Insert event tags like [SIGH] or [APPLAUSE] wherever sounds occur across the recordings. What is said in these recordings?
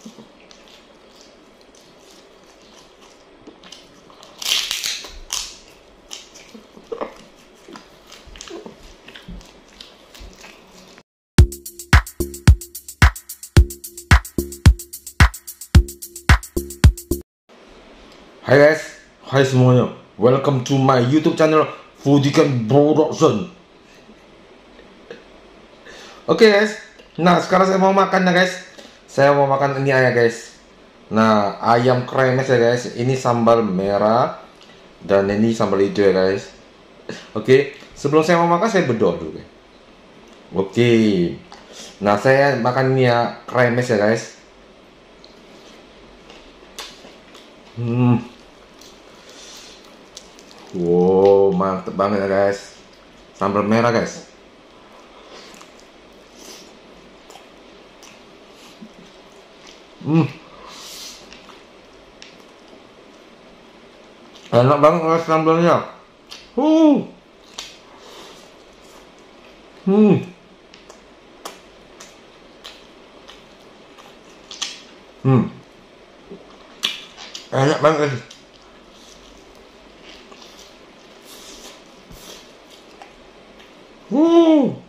Hai guys, hai semuanya. Welcome to my YouTube channel Fujikan Production. Oke okay guys, nah sekarang saya mau makan ya guys. Saya mau makan ini ayam guys. Nah ayam kremes ya guys. Ini sambal merah dan ini sambal hijau ya guys. Oke, sebelum saya mau makan saya berdoa dulu. Oke, nah saya makan ini ya kremes ya guys. Hmm. Wow, mantep banget ya guys. Sambal merah guys. Hmm. Enak banget guys sambalnya. Uh. Hmm. Hmm. Enak banget guys. Uh.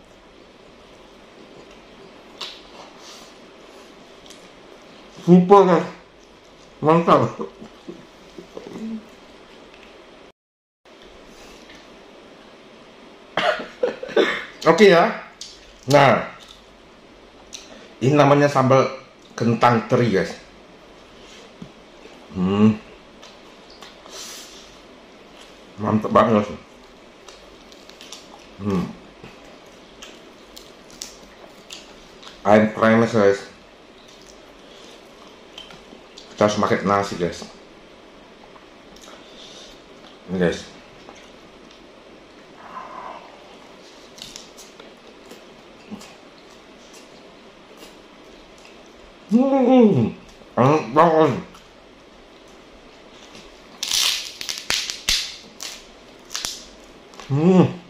Super guys. Mantap. Oke ya. Nah, ini namanya sambal kentang teri guys. Hmm, mantep banget. Hmm, ayam kremes guys. Kita harus pakai nasi guys. Ini guys. Hmm, enak banget. Hmm.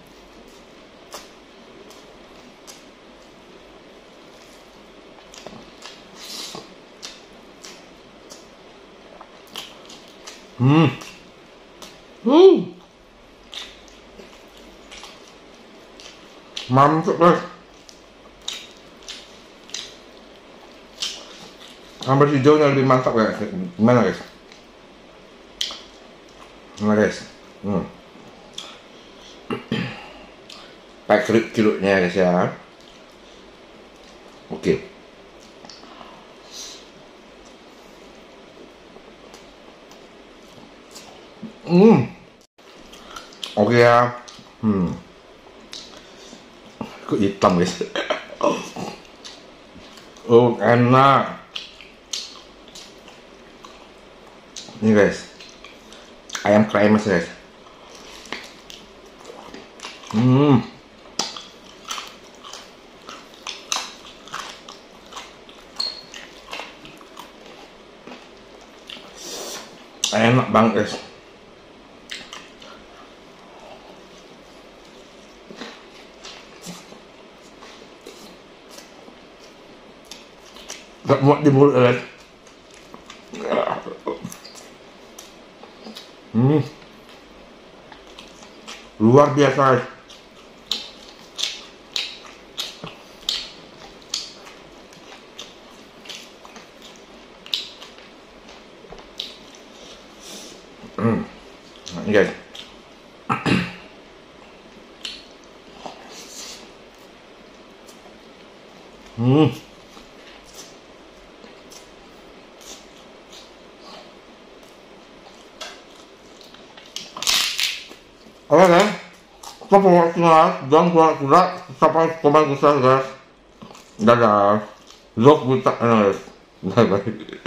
Hmm. Hmm. Mantap guys. Sambal hijaunya lebih mantap guys. Gimana guys? Gimana guys? Hmm. Pakai kerut-kerutnya guys ya. Oke. Hmm. Oke ya. Hmm. Kok hitam guys? oh enak. Ini guys. Ayam kremes guys. Hmm. Enak banget guys. Gak muat di mulut guys. Hmm. Luar biasa guys. Hmm. Nah, However, support not don't want to not support command service that uh, look with the analyst. Bye-bye. [LAUGHS]